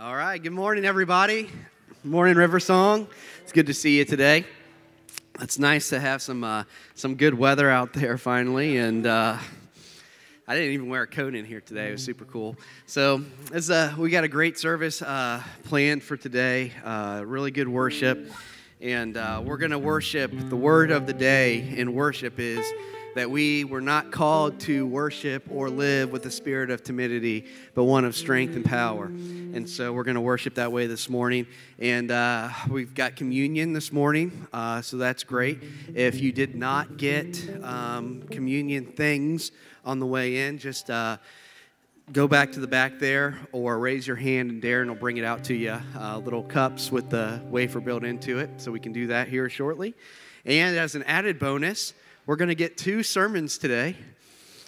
All right, good morning, everybody. Morning, Riversong. It's good to see you today. It's nice to have some uh, some good weather out there finally, and uh, I didn't even wear a coat in here today. It was super cool. So, as uh, we got a great service uh, planned for today, uh, really good worship, and we're going to worship. The word of the day in worship is that we were not called to worship or live with a spirit of timidity, but one of strength and power. And so we're going to worship that way this morning. And uh, we've got communion this morning, uh, so that's great. If you did not get um, communion things on the way in, just uh, go back to the back there or raise your hand and Darren will bring it out to you. Uh, little cups with the wafer built into it, so we can do that here shortly. And as an added bonus, we're going to get two sermons today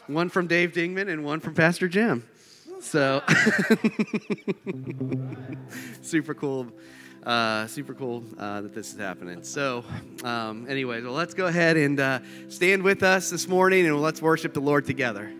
one from Dave Dingman and one from Pastor Jim. So, super cool. Uh, super cool uh, that this is happening. So, um, anyways, well, let's go ahead and uh, stand with us this morning and let's worship the Lord together.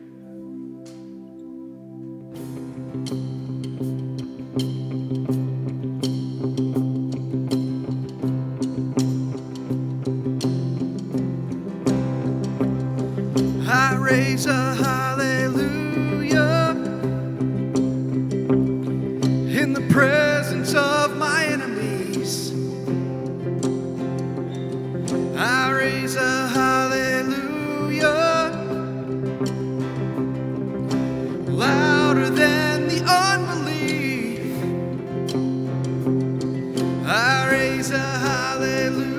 A hallelujah.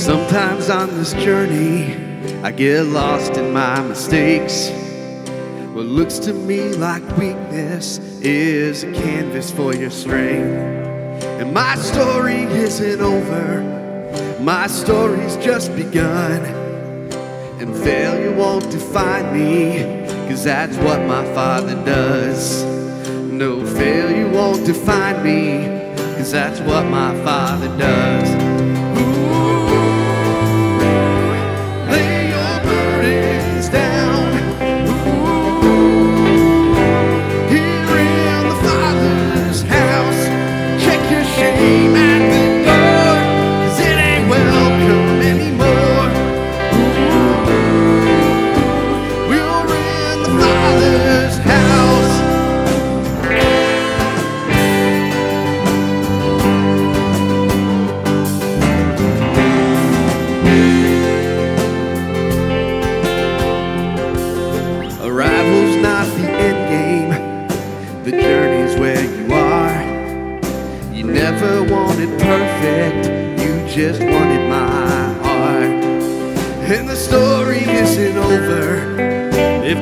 Sometimes on this journey, I get lost in my mistakes. What looks to me like weakness is a canvas for your strength. And my story isn't over, my story's just begun. And failure won't define me, cause that's what my father does. No, failure won't define me, cause that's what my father does.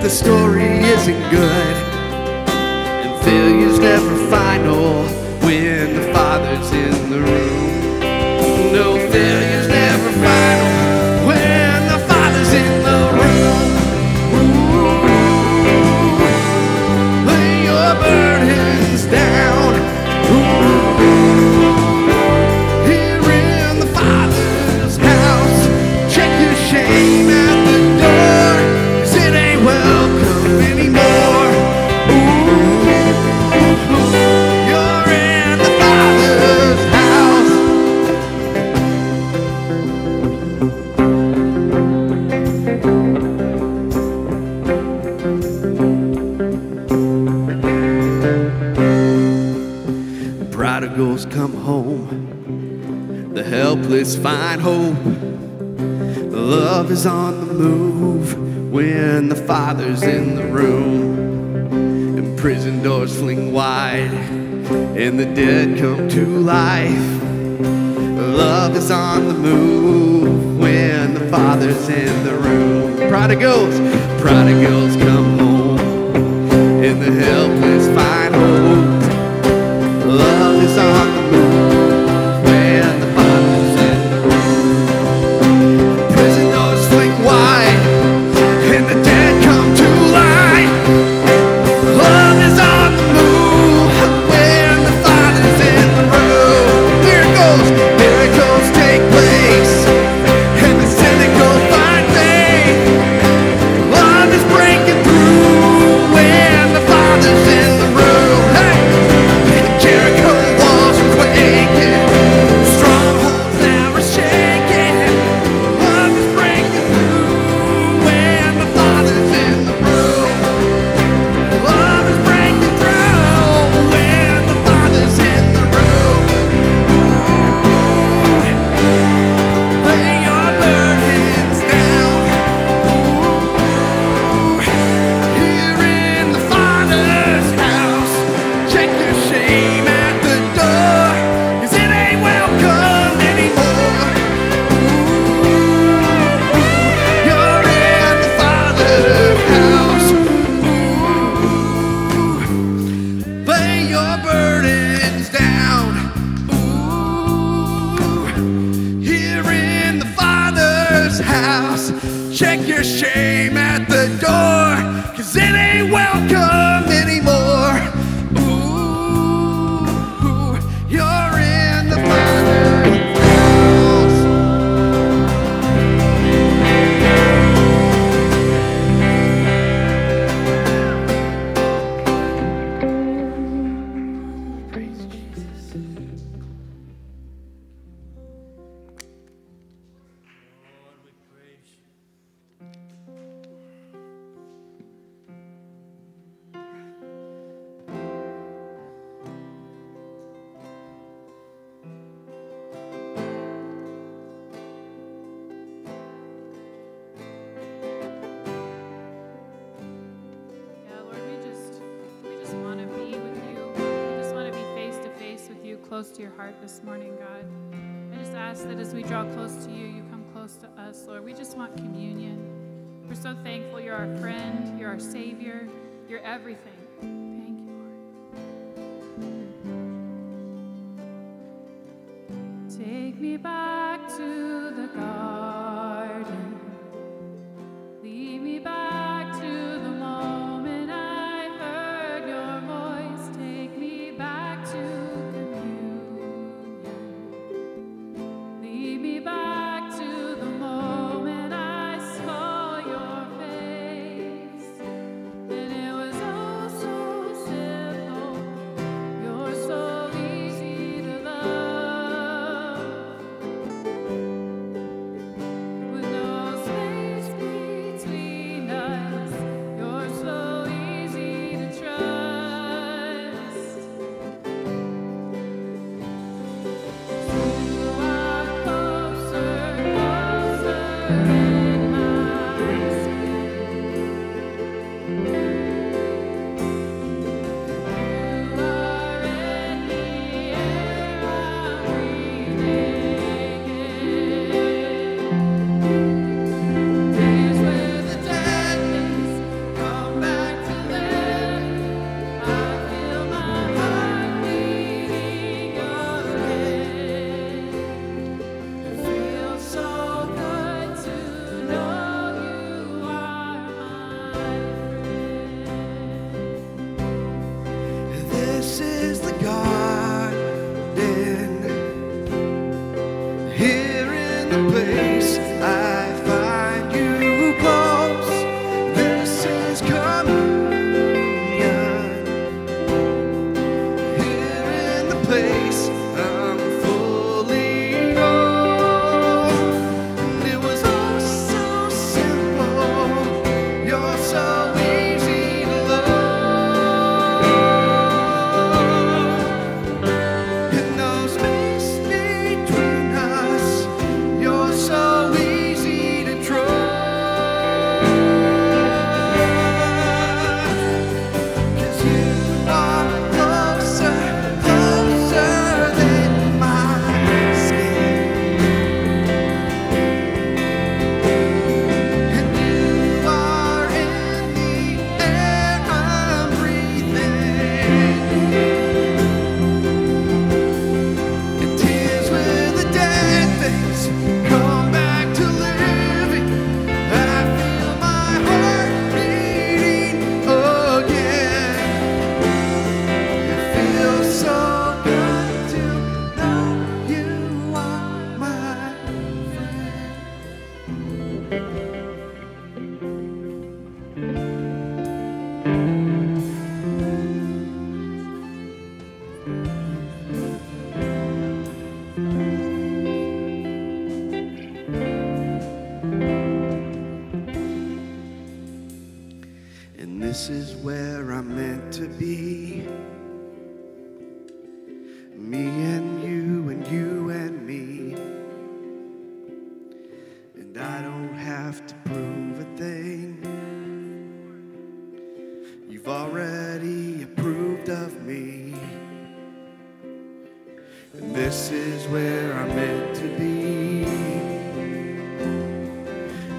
the story isn't good. father's in the room. And prison doors fling wide, and the dead come to life. Love is on the move when the father's in the room. Prodigals, prodigals come home, and the helpless find hope. Love is on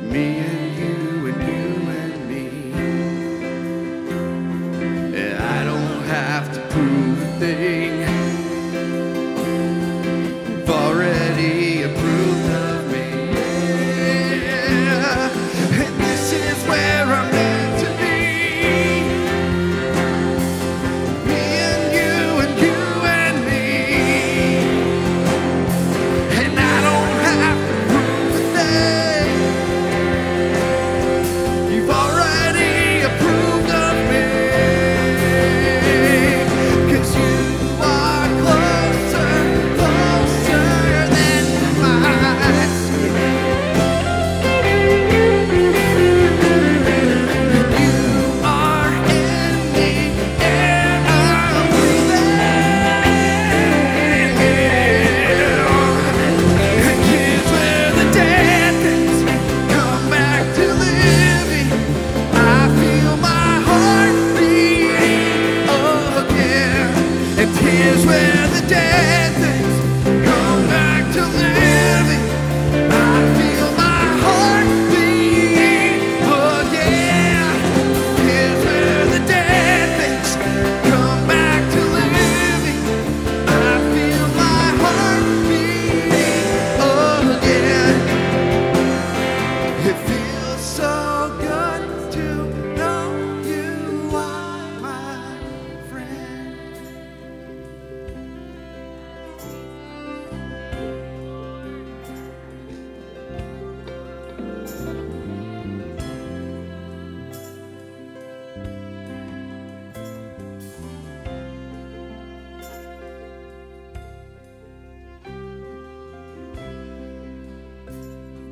Me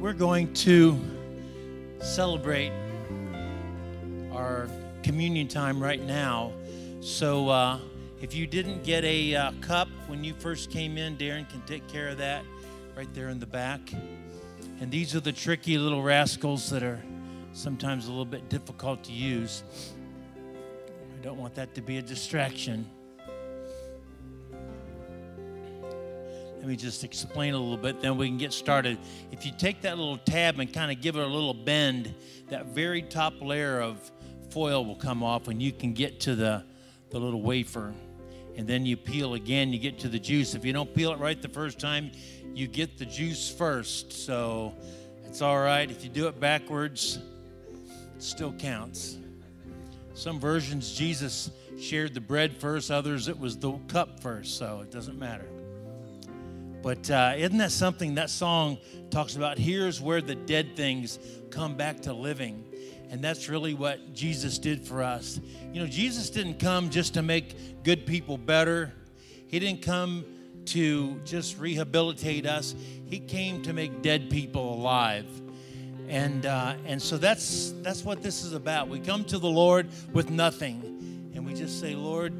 we're going to celebrate our communion time right now. So, uh, if you didn't get a uh, cup when you first came in, Darren can take care of that right there in the back. And these are the tricky little rascals that are sometimes a little bit difficult to use. I don't want that to be a distraction. Let me just explain a little bit, then we can get started. If you take that little tab and kind of give it a little bend, that very top layer of foil will come off and you can get to the, the little wafer. And then you peel again, you get to the juice. If you don't peel it right the first time, you get the juice first. So it's all right. If you do it backwards, it still counts. Some versions, Jesus shared the bread first, others, it was the cup first. So it doesn't matter. But uh, isn't that something that song talks about? Here's where the dead things come back to living. And that's really what Jesus did for us. You know, Jesus didn't come just to make good people better, He didn't come to just rehabilitate us, He came to make dead people alive. And, uh, and so that's, that's what this is about. We come to the Lord with nothing, and we just say, Lord,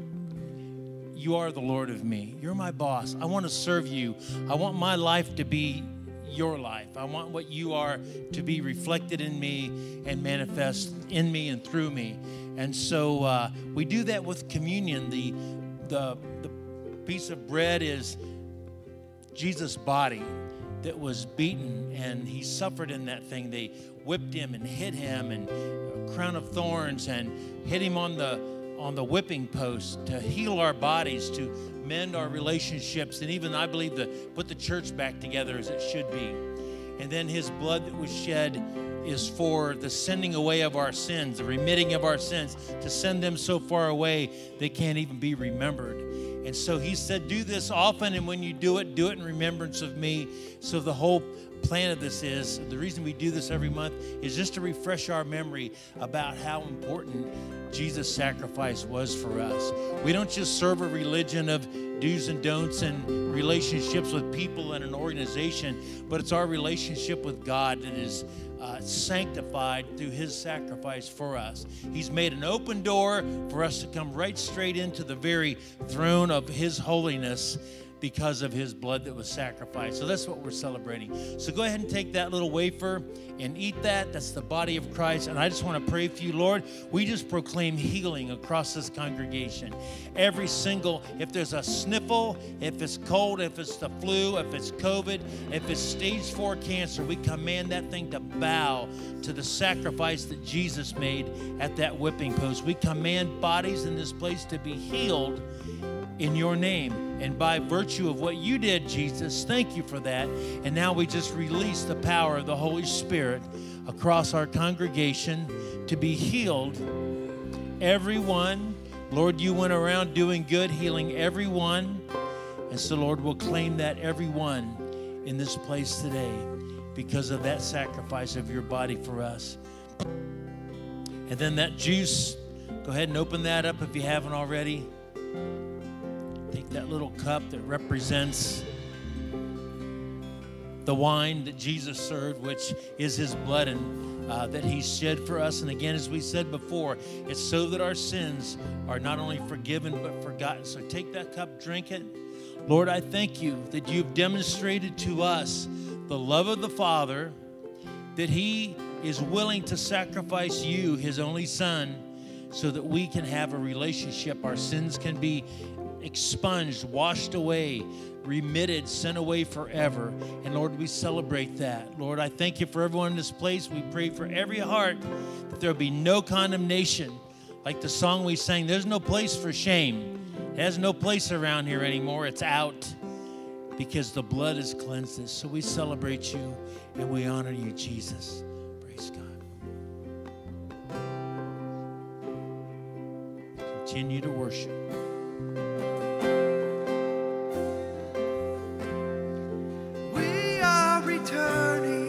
you are the Lord of me. You're my boss. I want to serve you. I want my life to be your life. I want what you are to be reflected in me and manifest in me and through me. And so uh, we do that with communion. The, the, the piece of bread is Jesus' body that was beaten and he suffered in that thing. They whipped him and hit him and a crown of thorns and hit him on the on the whipping post to heal our bodies, to mend our relationships, and even I believe to put the church back together as it should be. And then his blood that was shed is for the sending away of our sins, the remitting of our sins, to send them so far away they can't even be remembered. And so he said, Do this often, and when you do it, do it in remembrance of me. So the whole plan of this is the reason we do this every month is just to refresh our memory about how important Jesus' sacrifice was for us. We don't just serve a religion of do's and don'ts and relationships with people and an organization, but it's our relationship with God that is uh, sanctified through his sacrifice for us. He's made an open door for us to come right straight into the very throne of his holiness because of his blood that was sacrificed. So that's what we're celebrating. So go ahead and take that little wafer and eat that. That's the body of Christ. And I just want to pray for you, Lord. We just proclaim healing across this congregation. Every single, if there's a sniffle, if it's cold, if it's the flu, if it's COVID, if it's stage four cancer, we command that thing to bow to the sacrifice that Jesus made at that whipping post. We command bodies in this place to be healed in your name. And by virtue of what you did, Jesus, thank you for that. And now we just release the power of the Holy Spirit across our congregation to be healed. Everyone, Lord, you went around doing good, healing everyone. And so, Lord, we'll claim that everyone in this place today because of that sacrifice of your body for us. And then that juice, go ahead and open that up if you haven't already. Take that little cup that represents the wine that Jesus served, which is his blood and uh, that he shed for us. And again, as we said before, it's so that our sins are not only forgiven but forgotten. So take that cup, drink it. Lord, I thank you that you've demonstrated to us the love of the Father, that he is willing to sacrifice you, his only Son, so that we can have a relationship. Our sins can be expunged, washed away, remitted, sent away forever. And Lord, we celebrate that. Lord, I thank you for everyone in this place. We pray for every heart that there will be no condemnation. Like the song we sang, there's no place for shame. It has no place around here anymore. It's out because the blood has cleansed us. So we celebrate you and we honor you, Jesus. Praise God. Continue to worship. Are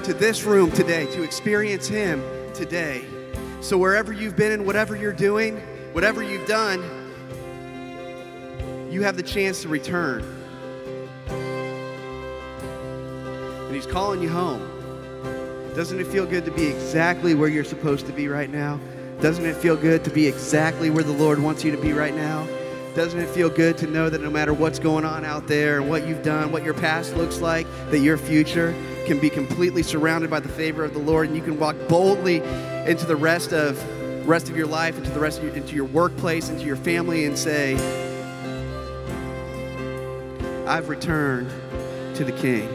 you into this room today to experience Him today. So, wherever you've been and whatever you're doing, whatever you've done, you have the chance to return. And He's calling you home. Doesn't it feel good to be exactly where you're supposed to be right now? Doesn't it feel good to be exactly where the Lord wants you to be right now? Doesn't it feel good to know that no matter what's going on out there and what you've done, what your past looks like, that your future can be completely surrounded by the favor of the Lord and you can walk boldly into the rest of rest of your life, into the rest of your, into your workplace, into your family and say, I've returned to the King.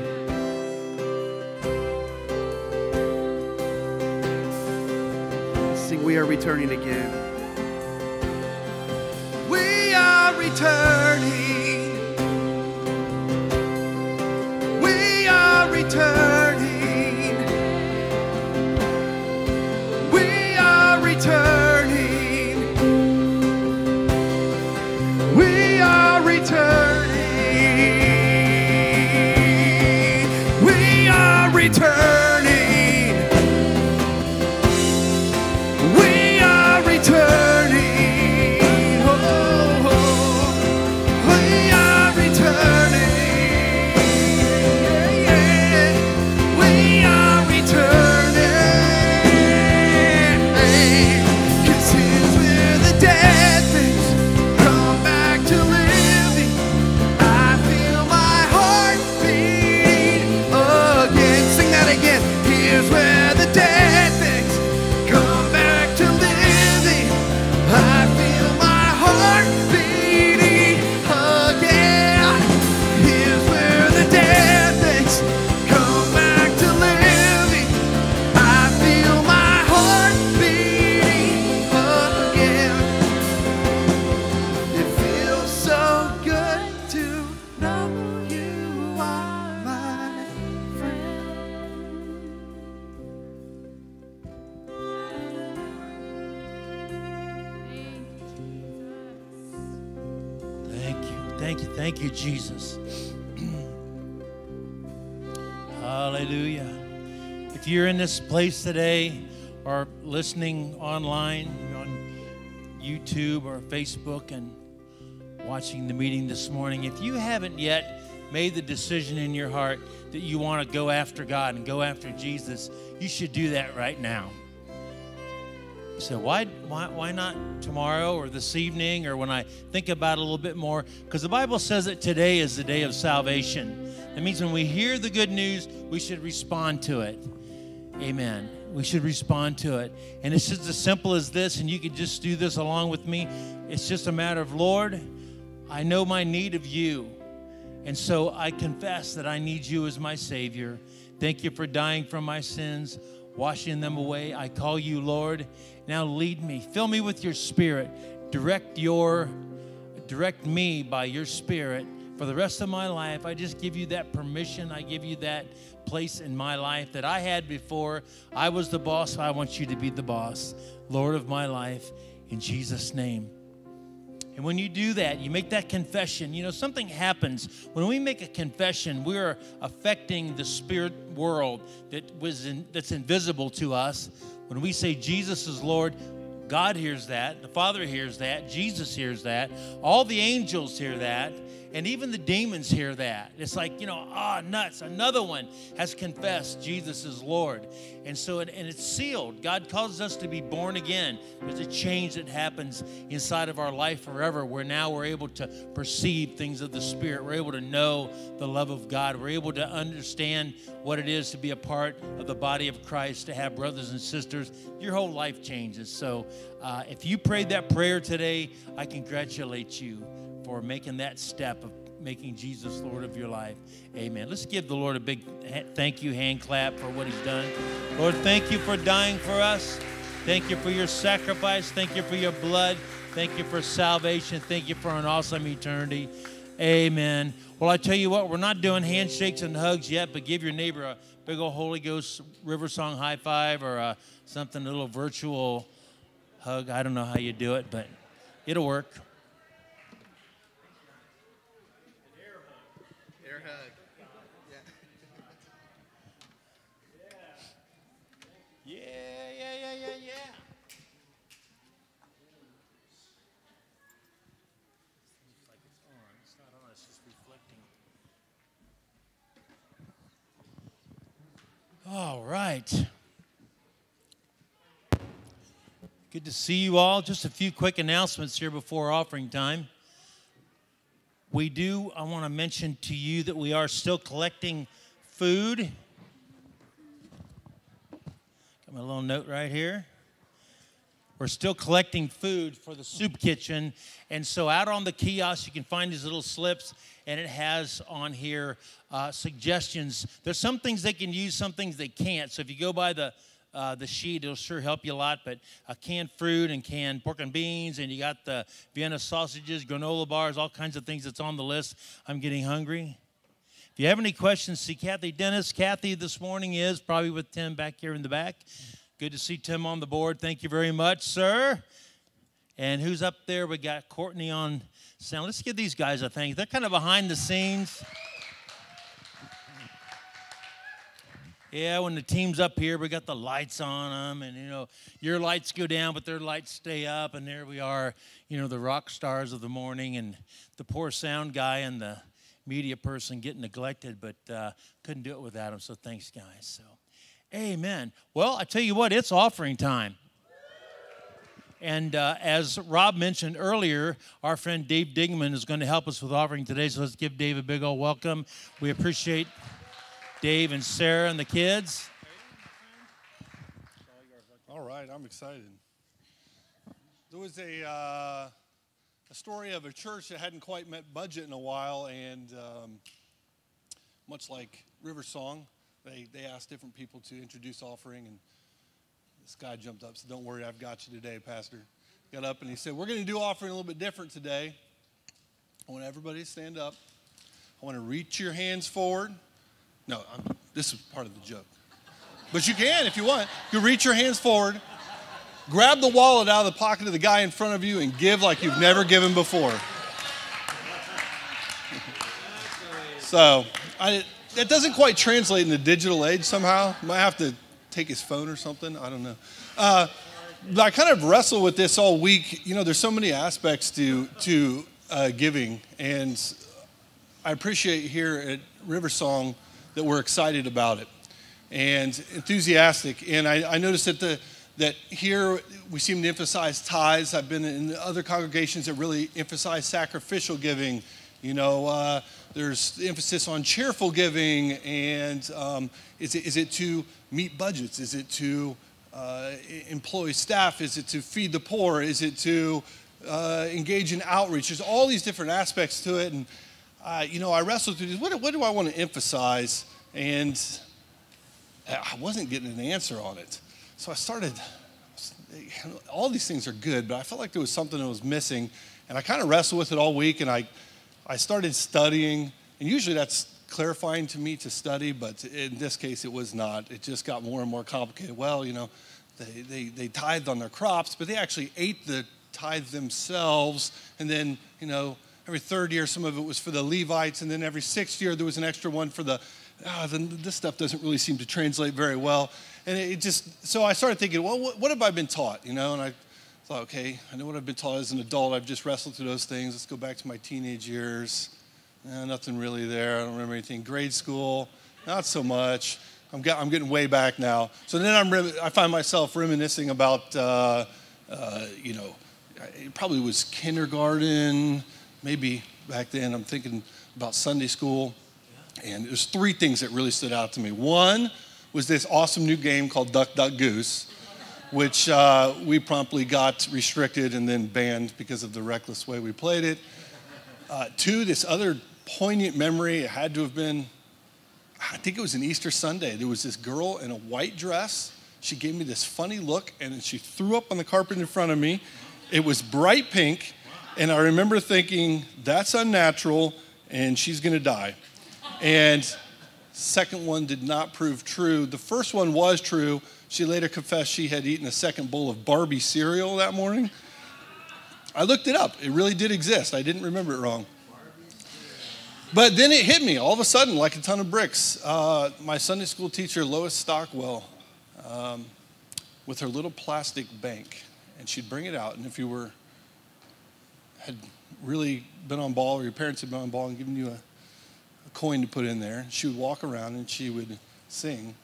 Sing, we are returning again. We are returning. Returning. We are returning. We are returning. We are returning. This place today or listening online on YouTube or Facebook and watching the meeting this morning, if you haven't yet made the decision in your heart that you want to go after God and go after Jesus, you should do that right now. So why, why, why not tomorrow or this evening or when I think about it a little bit more? Because the Bible says that today is the day of salvation. That means when we hear the good news, we should respond to it. Amen. We should respond to it. And it's just as simple as this, and you can just do this along with me. It's just a matter of, Lord, I know my need of you. And so I confess that I need you as my Savior. Thank you for dying for my sins, washing them away. I call you Lord. Now lead me. Fill me with your spirit. Direct your direct me by your spirit for the rest of my life. I just give you that permission. I give you that place in my life that I had before. I was the boss. I want you to be the boss, Lord of my life, in Jesus' name. And when you do that, you make that confession, you know, something happens. When we make a confession, we're affecting the spirit world that was in, that's invisible to us. When we say Jesus is Lord, God hears that, the Father hears that, Jesus hears that, all the angels hear that, and even the demons hear that. It's like, you know, ah, nuts. Another one has confessed Jesus is Lord. And so, and, and it's sealed. God causes us to be born again. There's a change that happens inside of our life forever where now we're able to perceive things of the Spirit. We're able to know the love of God. We're able to understand what it is to be a part of the body of Christ, to have brothers and sisters. Your whole life changes. So, uh, if you prayed that prayer today, I congratulate you for making that step of making Jesus Lord of your life. Amen. Let's give the Lord a big thank you hand clap for what he's done. Lord, thank you for dying for us. Thank you for your sacrifice. Thank you for your blood. Thank you for salvation. Thank you for an awesome eternity. Amen. Well, I tell you what, we're not doing handshakes and hugs yet, but give your neighbor a big old Holy Ghost Riversong high five or uh, something, a little virtual hug. I don't know how you do it, but It'll work. All right. Good to see you all. Just a few quick announcements here before offering time. We do, I want to mention to you that we are still collecting food. Got my little note right here. We're still collecting food for the soup kitchen. And so, out on the kiosk, you can find these little slips, and it has on here uh, suggestions. There's some things they can use, some things they can't. So, if you go by the uh, the sheet, it'll sure help you a lot. But uh, canned fruit and canned pork and beans, and you got the Vienna sausages, granola bars, all kinds of things that's on the list. I'm getting hungry. If you have any questions, see Kathy Dennis. Kathy this morning is probably with Tim back here in the back. Good to see Tim on the board. Thank you very much, sir. And who's up there? We got Courtney on sound. Let's give these guys a thank. They're kind of behind the scenes. Yeah, when the team's up here, we got the lights on them, and you know, your lights go down, but their lights stay up, and there we are, you know, the rock stars of the morning, and the poor sound guy and the media person getting neglected, but uh, couldn't do it without them. So thanks, guys. So, amen. Well, I tell you what, it's offering time. And uh, as Rob mentioned earlier, our friend Dave Digman is going to help us with offering today. So let's give Dave a big old welcome. We appreciate Dave and Sarah and the kids. All right, I'm excited. There was a, uh, a story of a church that hadn't quite met budget in a while, and um, much like Riversong, they, they asked different people to introduce offering, and this guy jumped up, said, Don't worry, I've got you today, Pastor. Got up and he said, We're going to do offering a little bit different today. I want everybody to stand up. I want to reach your hands forward. No, I'm, this is part of the joke. But you can if you want. You reach your hands forward, grab the wallet out of the pocket of the guy in front of you, and give like you've never given before. So I, that doesn't quite translate in the digital age somehow. Might have to take his phone or something. I don't know. Uh, I kind of wrestle with this all week. You know, there's so many aspects to to uh, giving, and I appreciate here at Riversong that we're excited about it and enthusiastic. And I, I noticed that the that here we seem to emphasize tithes. I've been in other congregations that really emphasize sacrificial giving. You know, uh, there's emphasis on cheerful giving, and um, is, it, is it to meet budgets? Is it to uh, employ staff? Is it to feed the poor? Is it to uh, engage in outreach? There's all these different aspects to it, and uh, you know, I wrestled through this. What, what do I want to emphasize? And I wasn't getting an answer on it. So I started, all these things are good, but I felt like there was something that was missing. And I kind of wrestled with it all week, and I, I started studying. And usually that's clarifying to me to study, but in this case it was not. It just got more and more complicated. Well, you know, they, they, they tithed on their crops, but they actually ate the tithe themselves. And then, you know, every third year some of it was for the Levites, and then every sixth year there was an extra one for the ah, then this stuff doesn't really seem to translate very well. And it just, so I started thinking, well, what, what have I been taught? You know, and I thought, okay, I know what I've been taught as an adult. I've just wrestled through those things. Let's go back to my teenage years. Eh, nothing really there. I don't remember anything. Grade school, not so much. I'm, I'm getting way back now. So then I'm, I find myself reminiscing about, uh, uh, you know, it probably was kindergarten, maybe back then. I'm thinking about Sunday school. And there's three things that really stood out to me. One was this awesome new game called Duck Duck Goose, which uh, we promptly got restricted and then banned because of the reckless way we played it. Uh, two, this other poignant memory, it had to have been, I think it was an Easter Sunday. There was this girl in a white dress. She gave me this funny look and then she threw up on the carpet in front of me. It was bright pink. And I remember thinking, that's unnatural and she's gonna die. And second one did not prove true. The first one was true. She later confessed she had eaten a second bowl of Barbie cereal that morning. I looked it up. It really did exist. I didn't remember it wrong. But then it hit me all of a sudden like a ton of bricks. Uh, my Sunday school teacher, Lois Stockwell, um, with her little plastic bank, and she'd bring it out, and if you were had really been on ball, or your parents had been on ball and given you a, a coin to put in there, she would walk around and she would sing,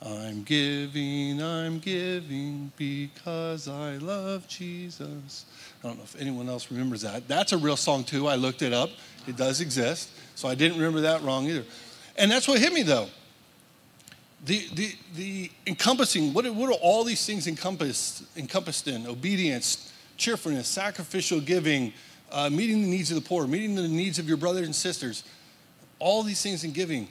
I'm giving, I'm giving because I love Jesus. I don't know if anyone else remembers that. That's a real song too. I looked it up. It does exist. So I didn't remember that wrong either. And that's what hit me though. The, the, the encompassing, what, what are all these things encompassed, encompassed in? Obedience, cheerfulness, sacrificial giving, uh, meeting the needs of the poor, meeting the needs of your brothers and sisters. All these things in giving,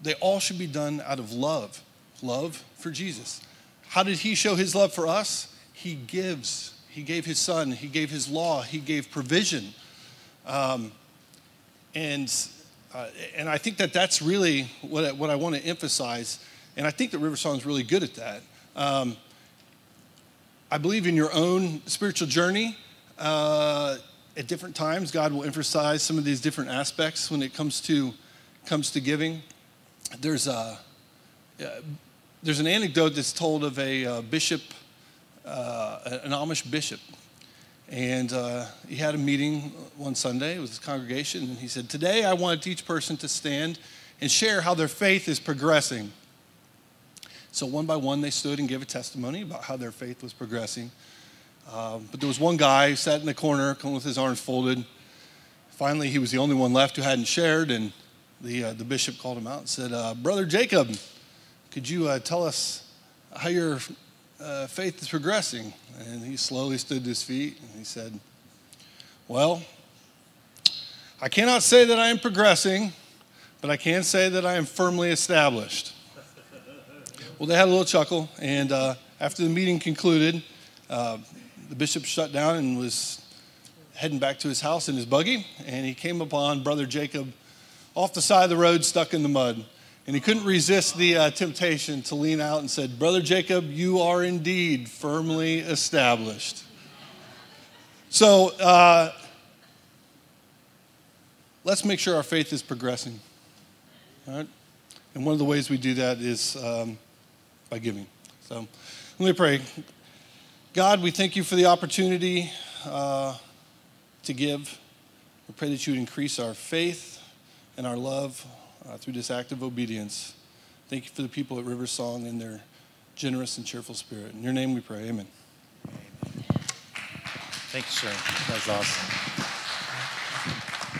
they all should be done out of love love for Jesus. How did he show his love for us? He gives. He gave his son, he gave his law, he gave provision. Um, and, uh, and I think that that's really what I, what I want to emphasize. And I think that Riversong is really good at that. Um, I believe in your own spiritual journey, uh, at different times, God will emphasize some of these different aspects when it comes to, comes to giving. There's a, there's an anecdote that's told of a uh, bishop, uh, an Amish bishop. And uh, he had a meeting one Sunday with his congregation, and he said, Today I want each person to stand and share how their faith is progressing. So one by one, they stood and gave a testimony about how their faith was progressing. Um, but there was one guy who sat in the corner, with his arms folded. Finally, he was the only one left who hadn't shared, and the, uh, the bishop called him out and said, uh, Brother Jacob, could you uh, tell us how your uh, faith is progressing? And he slowly stood to his feet and he said, Well, I cannot say that I am progressing, but I can say that I am firmly established. Well, they had a little chuckle, and uh, after the meeting concluded, uh, the bishop shut down and was heading back to his house in his buggy, and he came upon Brother Jacob off the side of the road, stuck in the mud. And he couldn't resist the uh, temptation to lean out and said, Brother Jacob, you are indeed firmly established. So uh, let's make sure our faith is progressing. All right? And one of the ways we do that is um, by giving. So let me pray. God, we thank you for the opportunity uh, to give. We pray that you would increase our faith and our love uh, through this act of obedience. Thank you for the people at Riversong and their generous and cheerful spirit. In your name we pray. Amen. Thank you, sir. That's awesome.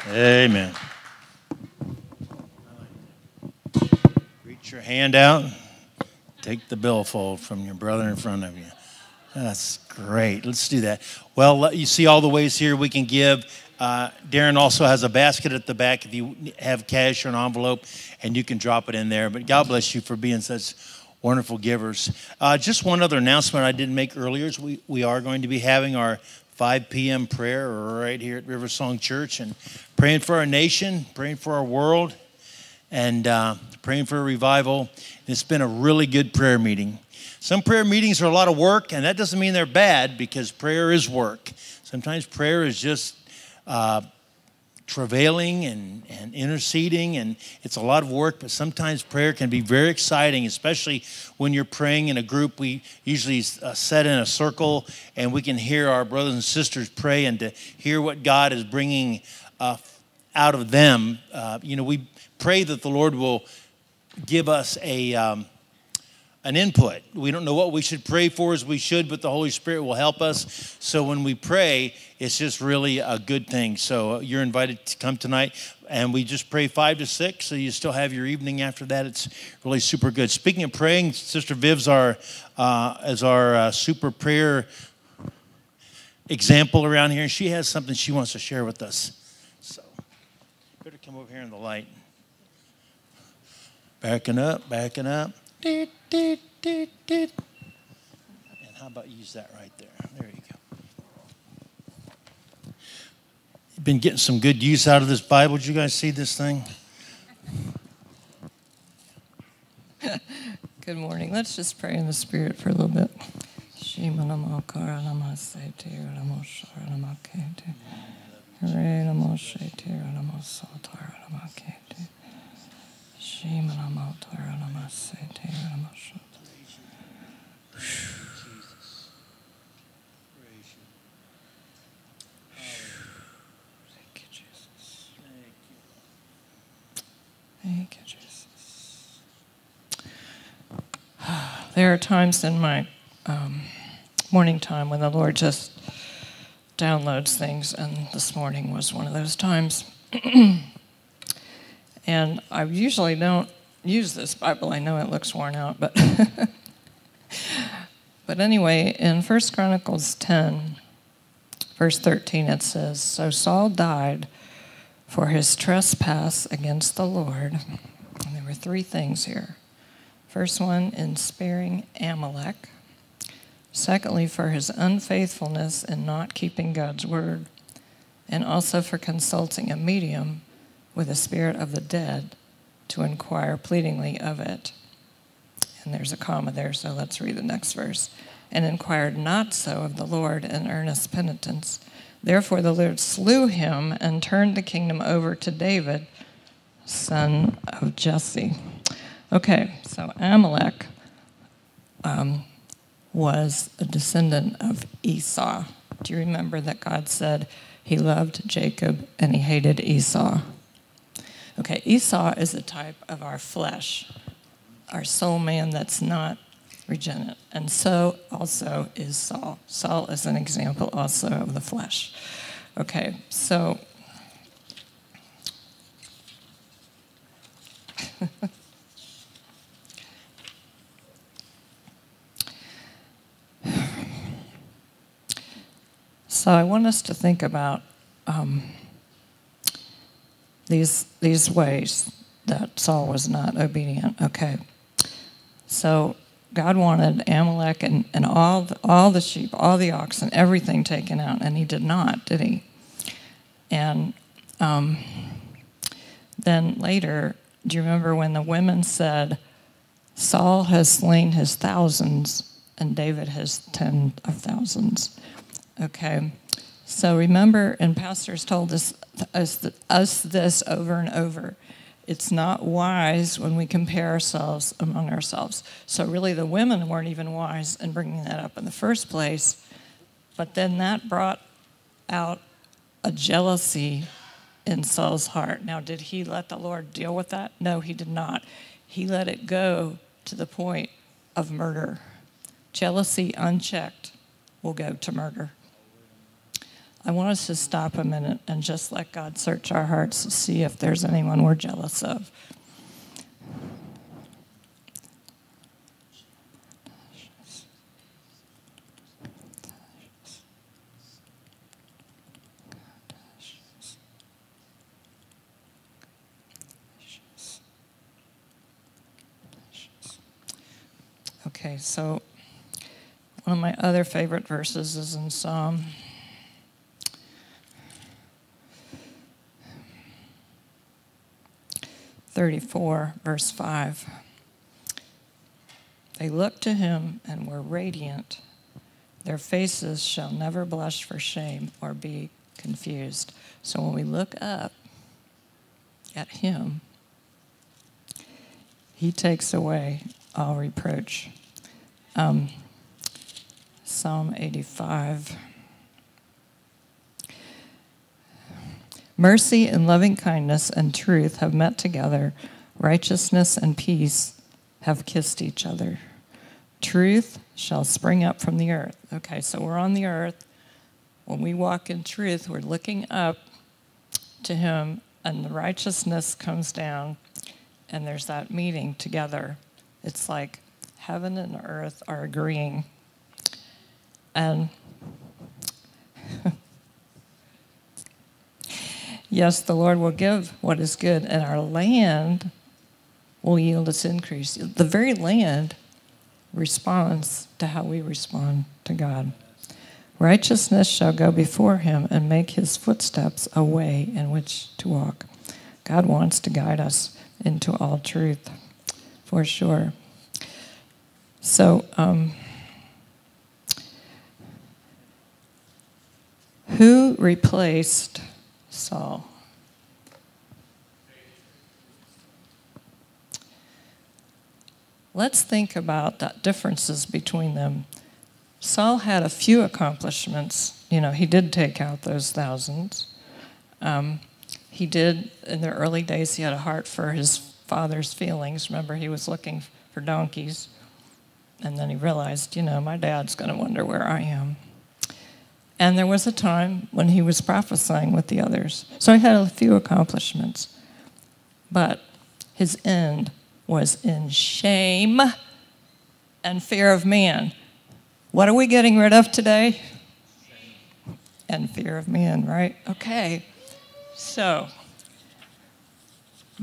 Amen. Reach your hand out. Take the billfold from your brother in front of you. That's great. Let's do that. Well, you see all the ways here we can give. Uh, Darren also has a basket at the back if you have cash or an envelope, and you can drop it in there. But God bless you for being such wonderful givers. Uh, just one other announcement I didn't make earlier is we, we are going to be having our 5 p.m. prayer right here at Riversong Church and praying for our nation, praying for our world, and uh, praying for a revival. It's been a really good prayer meeting. Some prayer meetings are a lot of work, and that doesn't mean they're bad because prayer is work. Sometimes prayer is just uh, travailing and, and interceding, and it's a lot of work, but sometimes prayer can be very exciting, especially when you're praying in a group. We usually uh, set in a circle and we can hear our brothers and sisters pray and to hear what God is bringing uh, out of them. Uh, you know, we pray that the Lord will give us a. Um, an input. We don't know what we should pray for as we should, but the Holy Spirit will help us. So when we pray, it's just really a good thing. So uh, you're invited to come tonight, and we just pray five to six, so you still have your evening after that. It's really super good. Speaking of praying, Sister Viv's our uh, as our uh, super prayer example around here, she has something she wants to share with us. So better come over here in the light. Backing up, backing up. And how about use that right there? There you go. You've been getting some good use out of this Bible. Did you guys see this thing? Good morning. Let's just pray in the Spirit for a little bit. Shimanamakaramasete Thank you, Jesus. There are times in my um, morning time when the Lord just downloads things, and this morning was one of those times. and I usually don't use this Bible. I know it looks worn out, but but anyway, in 1 Chronicles 10, verse 13, it says, "So Saul died for his trespass against the Lord." And there were three things here. First one, in sparing Amalek. Secondly, for his unfaithfulness in not keeping God's word. And also for consulting a medium with the spirit of the dead to inquire pleadingly of it. And there's a comma there, so let's read the next verse. And inquired not so of the Lord in earnest penitence. Therefore the Lord slew him and turned the kingdom over to David, son of Jesse. Okay, so Amalek um, was a descendant of Esau. Do you remember that God said he loved Jacob and he hated Esau? Okay, Esau is a type of our flesh, our soul man that's not regenerate. And so also is Saul. Saul is an example also of the flesh. Okay, so So I want us to think about um, these these ways that Saul was not obedient. Okay, so God wanted Amalek and, and all the, all the sheep, all the oxen, everything taken out, and He did not, did He? And um, then later, do you remember when the women said, "Saul has slain his thousands, and David has ten of thousands"? Okay. So remember, and pastors told us, us, us this over and over. It's not wise when we compare ourselves among ourselves. So really, the women weren't even wise in bringing that up in the first place. But then that brought out a jealousy in Saul's heart. Now, did he let the Lord deal with that? No, he did not. He let it go to the point of murder. Jealousy unchecked will go to murder. I want us to stop a minute and just let God search our hearts to see if there's anyone we're jealous of. Okay, so one of my other favorite verses is in Psalm 34, verse 5. They looked to him and were radiant. Their faces shall never blush for shame or be confused. So when we look up at him, he takes away all reproach. Um, Psalm 85. Mercy and loving kindness and truth have met together. Righteousness and peace have kissed each other. Truth shall spring up from the earth. Okay, so we're on the earth. When we walk in truth, we're looking up to Him, and the righteousness comes down, and there's that meeting together. It's like heaven and earth are agreeing. And Yes, the Lord will give what is good, and our land will yield its increase. The very land responds to how we respond to God. Righteousness shall go before him and make his footsteps a way in which to walk. God wants to guide us into all truth, for sure. So, um, Who replaced Saul? Let's think about the differences between them. Saul had a few accomplishments. You know, he did take out those thousands. Um, he did, in the early days, he had a heart for his father's feelings. Remember, he was looking for donkeys. And then he realized, you know, my dad's going to wonder where I am. And there was a time when he was prophesying with the others. So he had a few accomplishments. But his end was in shame and fear of man. What are we getting rid of today? Shame. And fear of man, right? Okay. So,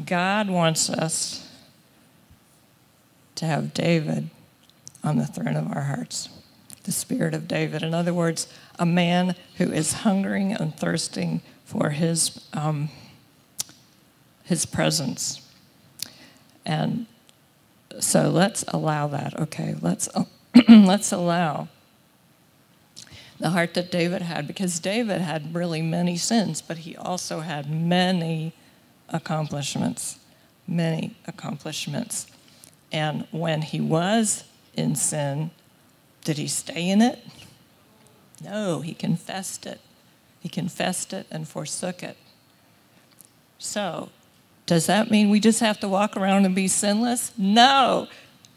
God wants us to have David on the throne of our hearts, the spirit of David. In other words, a man who is hungering and thirsting for his, um, his presence. And so let's allow that. Okay, let's, let's allow the heart that David had, because David had really many sins, but he also had many accomplishments. Many accomplishments. And when he was in sin, did he stay in it? No, he confessed it. He confessed it and forsook it. So, does that mean we just have to walk around and be sinless? No,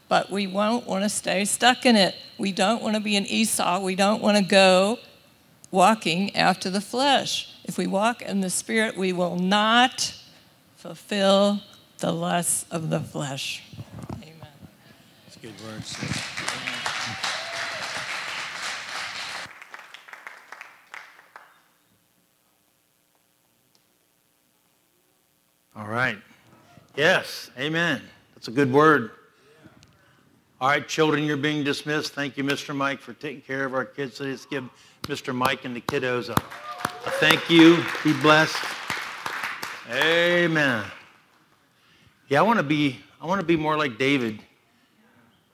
but we won't want to stay stuck in it. We don't want to be an Esau. We don't want to go walking after the flesh. If we walk in the Spirit, we will not fulfill the lusts of the flesh. Amen. That's good words. All right. Yes. Amen. That's a good word. All right, children, you're being dismissed. Thank you, Mr. Mike, for taking care of our kids. So let's give Mr. Mike and the kiddos a, a thank you. Be blessed. Amen. Yeah, I want to be. I want to be more like David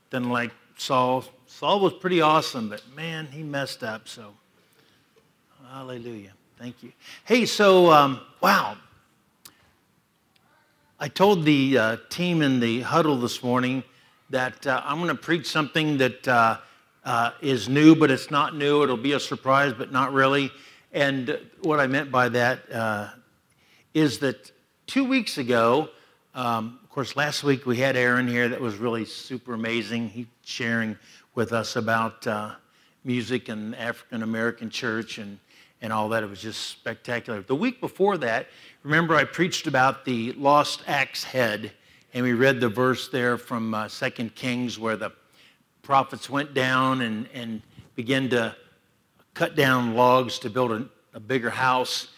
than like Saul. Saul was pretty awesome, but man, he messed up. So, hallelujah. Thank you. Hey, so um, wow. I told the uh, team in the huddle this morning that uh, I'm going to preach something that uh, uh, is new, but it's not new. It'll be a surprise, but not really. And what I meant by that uh, is that two weeks ago, um, of course, last week we had Aaron here. That was really super amazing. He sharing with us about uh, music and African American church and and all that. It was just spectacular. The week before that, remember I preached about the lost axe head, and we read the verse there from uh, 2 Kings where the prophets went down and, and began to cut down logs to build a, a bigger house.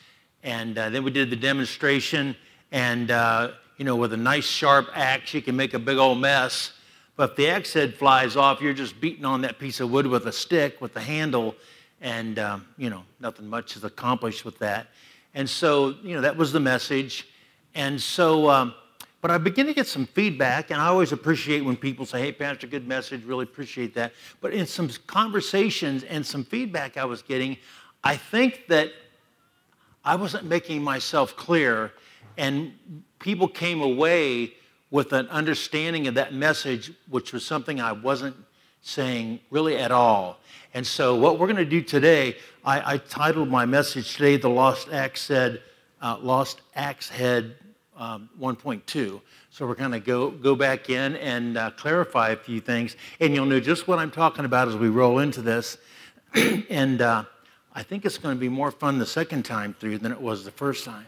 And uh, then we did the demonstration, and uh, you know, with a nice sharp axe, you can make a big old mess. But if the axe head flies off, you're just beating on that piece of wood with a stick with the handle, and um, you know nothing much is accomplished with that and so you know that was the message. And so um, but i begin to get some feedback and i always appreciate when people say hey pastor good message really appreciate that. But in some conversations and some feedback i was getting i think that i wasn't making myself clear and people came away with an understanding of that message which was something i wasn't saying really at all. And so, what we're going to do today, I, I, titled my message today, The Lost Axe Head, uh, Lost Axe Head um, 1.2. So, we're going to go, go back in and uh, clarify a few things. And you'll know just what I'm talking about as we roll into this. and uh, I think it's going to be more fun the second time through than it was the first time.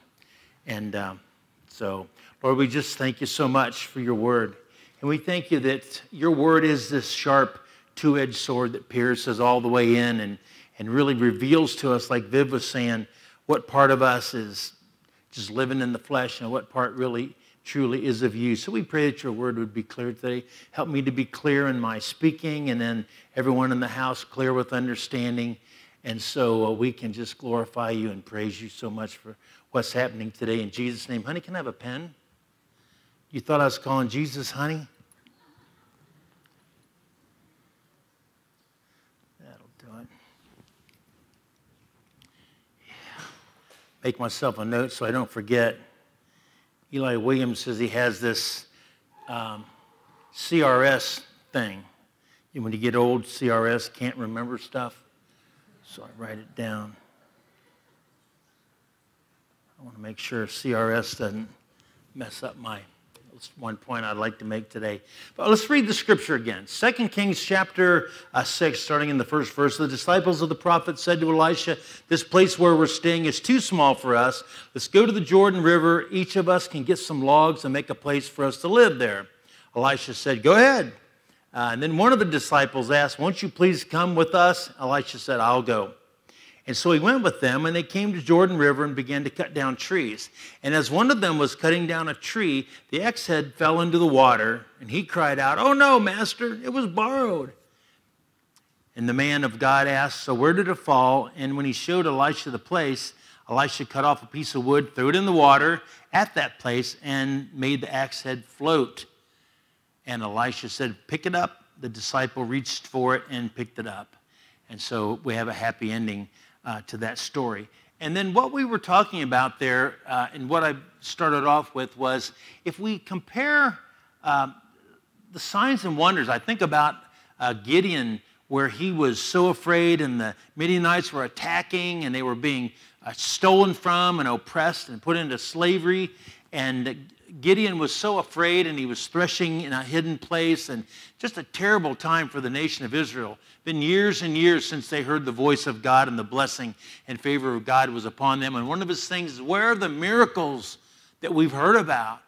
And um, so, Lord, we just thank you so much for your word. And we thank you that your word is this sharp, two edged sword that pierces all the way in and, and really reveals to us, like Viv was saying, what part of us is just living in the flesh and what part really truly is of you. So we pray that your word would be clear today. Help me to be clear in my speaking and then everyone in the house clear with understanding. And so uh, we can just glorify you and praise you so much for what's happening today. In Jesus' name. Honey, can I have a pen? You thought I was calling Jesus honey? Make myself a note so I don't forget. Eli Williams says he has this um, CRS thing. When you get old, CRS can't remember stuff. So I write it down. I want to make sure CRS doesn't mess up my that's one point I'd like to make today. But let's read the scripture again. 2 Kings chapter uh, 6, starting in the first verse. The disciples of the prophet said to Elisha, This place where we're staying is too small for us. Let's go to the Jordan River. Each of us can get some logs and make a place for us to live there. Elisha said, Go ahead. Uh, and then one of the disciples asked, Won't you please come with us? Elisha said, I'll go. And so he went with them, and they came to Jordan River and began to cut down trees. And as one of them was cutting down a tree, the axe head fell into the water, and he cried out, Oh no, master, it was borrowed. And the man of God asked, So where did it fall? And when he showed Elisha the place, Elisha cut off a piece of wood, threw it in the water at that place, and made the axe head float. And Elisha said, Pick it up. The disciple reached for it and picked it up. And so we have a happy ending uh, to that story. And then what we were talking about there, uh, and what I started off with was if we compare um, the signs and wonders, I think about uh, Gideon, where he was so afraid, and the Midianites were attacking, and they were being uh, stolen from and oppressed and put into slavery. And Gideon was so afraid, and he was threshing in a hidden place, and just a terrible time for the nation of Israel. Been years and years since they heard the voice of God, and the blessing and favor of God was upon them. And one of his things is, where are the miracles that we've heard about?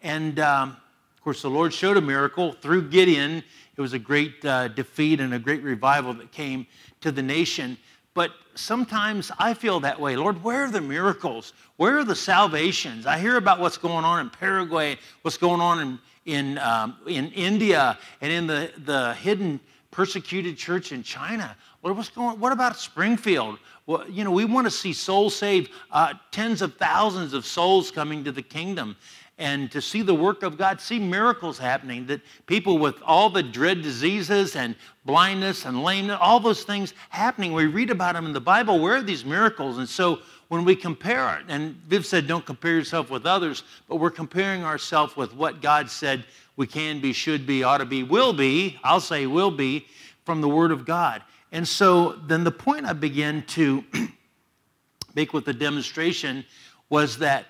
And um, of course, the Lord showed a miracle through Gideon. It was a great uh, defeat and a great revival that came to the nation. But sometimes I feel that way. Lord, where are the miracles? Where are the salvations? I hear about what's going on in Paraguay, what's going on in, in, um, in India, and in the, the hidden persecuted church in China. Lord, what's going What about Springfield? Well, you know, we want to see souls saved, uh, tens of thousands of souls coming to the kingdom and to see the work of God, see miracles happening, that people with all the dread diseases and blindness and lameness, all those things happening. We read about them in the Bible. Where are these miracles? And so when we compare it, and Viv said, don't compare yourself with others, but we're comparing ourselves with what God said we can be, should be, ought to be, will be, I'll say will be, from the Word of God. And so then the point I began to make with the demonstration was that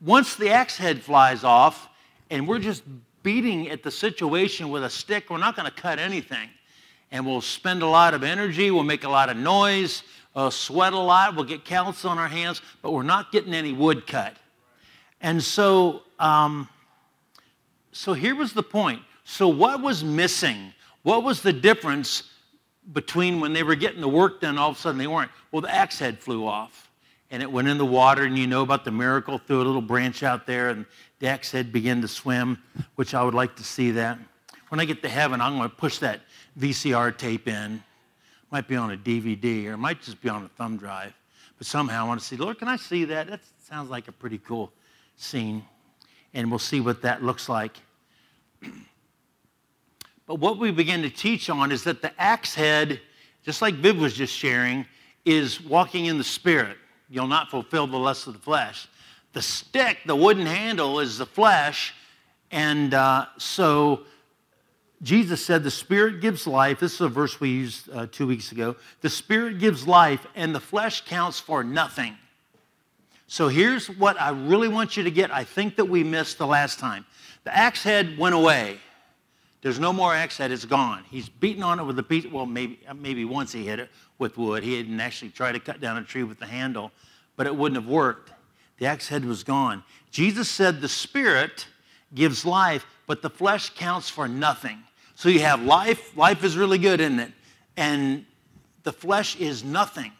once the axe head flies off and we're just beating at the situation with a stick, we're not going to cut anything. And we'll spend a lot of energy, we'll make a lot of noise, uh, sweat a lot, we'll get calluses on our hands, but we're not getting any wood cut. And so, um, so here was the point. So what was missing? What was the difference between when they were getting the work done, all of a sudden they weren't? Well, the axe head flew off and it went in the water, and you know about the miracle, threw a little branch out there, and the axe head began to swim, which I would like to see that. When I get to heaven, I'm going to push that VCR tape in. Might be on a DVD, or it might just be on a thumb drive. But somehow I want to see, Lord, can I see that? That sounds like a pretty cool scene. And we'll see what that looks like. but what we begin to teach on is that the axe head, just like Viv was just sharing, is walking in the Spirit you'll not fulfill the lust of the flesh. The stick, the wooden handle, is the flesh. And uh, so Jesus said, The Spirit gives life. This is a verse we used uh, two weeks ago. The Spirit gives life, and the flesh counts for nothing. So here's what I really want you to get. I think that we missed the last time. The axe head went away. There's no more axe head. It's gone. He's beaten on it with a piece. Well, maybe uh, maybe once he hit it with wood. He didn't actually try to cut down a tree with the handle, but it wouldn't have worked. The axe head was gone. Jesus said the Spirit gives life, but the flesh counts for nothing. So you have life. Life is really good, isn't it? And the flesh is nothing.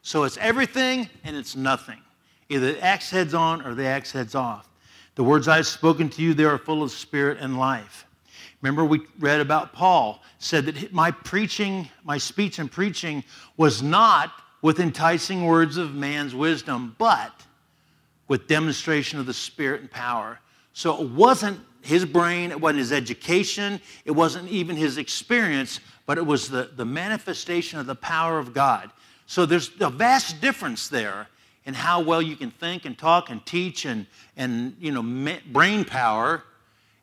So it's everything and it's nothing. Either the axe head's on or the axe head's off. The words I've spoken to you, they are full of spirit and life. Remember, we read about Paul said that my preaching, my speech and preaching was not with enticing words of man's wisdom, but with demonstration of the Spirit and power. So it wasn't his brain, it wasn't his education, it wasn't even his experience, but it was the, the manifestation of the power of God. So there's a vast difference there. in how well you can think and talk and teach and, and you know, brain power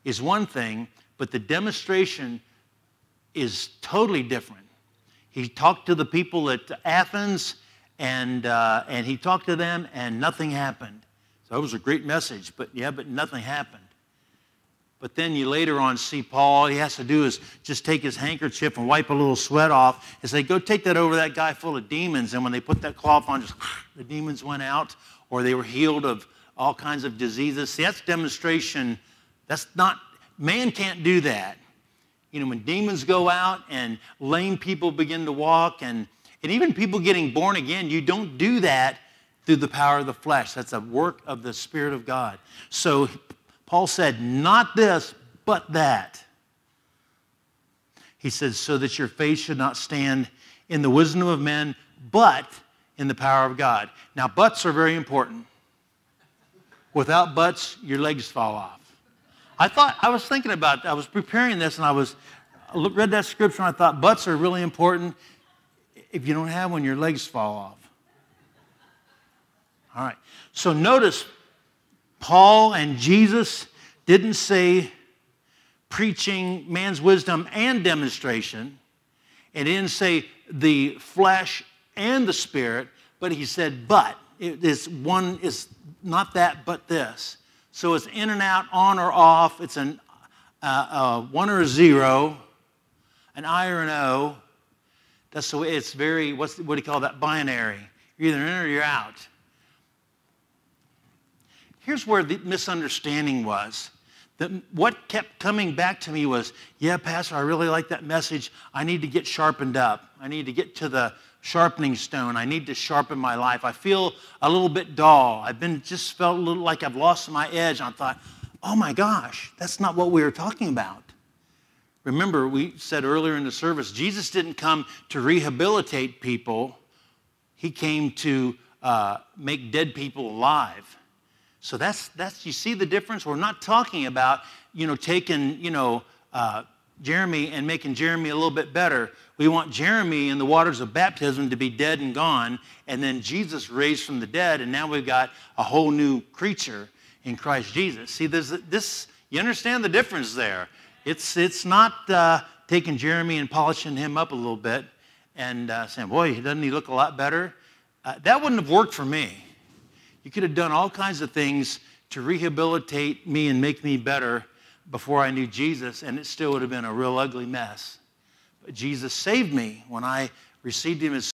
is one thing, but the demonstration is totally different. He talked to the people at Athens and, uh, and he talked to them and nothing happened. So it was a great message, but yeah, but nothing happened. But then you later on see Paul, all he has to do is just take his handkerchief and wipe a little sweat off and say, Go take that over that guy full of demons. And when they put that cloth on, just the demons went out, or they were healed of all kinds of diseases. See, that's demonstration. That's not, man can't do that. You know, when demons go out and lame people begin to walk and, and even people getting born again, you don't do that through the power of the flesh. That's a work of the Spirit of God. So Paul said, not this, but that. He says, so that your faith should not stand in the wisdom of men, but in the power of God. Now, buts are very important. Without buts, your legs fall off. I thought, I was thinking about, I was preparing this and I was, I read that scripture and I thought, butts are really important. If you don't have one, your legs fall off. All right. So notice Paul and Jesus didn't say preaching man's wisdom and demonstration. It didn't say the flesh and the spirit, but he said, but. It is one is not that, but this. So it's in and out, on or off. It's an uh, uh, one or a zero, an I or an O. That's the way it's very, what's, what do you call that? Binary. You're either in or you're out. Here's where the misunderstanding was. That what kept coming back to me was, yeah, Pastor, I really like that message. I need to get sharpened up. I need to get to the sharpening stone. I need to sharpen my life. I feel a little bit dull. I've been just felt a little like I've lost my edge. I thought, oh my gosh, that's not what we were talking about. Remember, we said earlier in the service, Jesus didn't come to rehabilitate people. He came to uh, make dead people alive. So that's, that's, you see the difference? We're not talking about, you know, taking, you know, uh, Jeremy and making Jeremy a little bit better. We want Jeremy in the waters of baptism to be dead and gone, and then Jesus raised from the dead, and now we've got a whole new creature in Christ Jesus. See, there's this, you understand the difference there. It's, it's not uh, taking Jeremy and polishing him up a little bit and uh, saying, boy, doesn't he look a lot better? Uh, that wouldn't have worked for me. You could have done all kinds of things to rehabilitate me and make me better before I knew Jesus, and it still would have been a real ugly mess. But Jesus saved me when I received him as